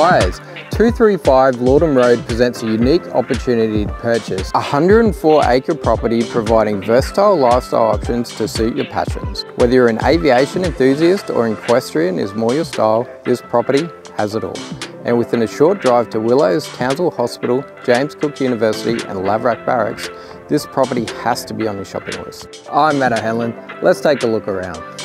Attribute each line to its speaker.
Speaker 1: buyers. 235 Laudham Road presents a unique opportunity to purchase a 104 acre property providing versatile lifestyle options to suit your passions. Whether you're an aviation enthusiast or equestrian is more your style, this property has it all. And within a short drive to Willows, Townsville Hospital, James Cook University and Lavarack Barracks, this property has to be on your shopping list. I'm Matt O'Hanlon, let's take a look around.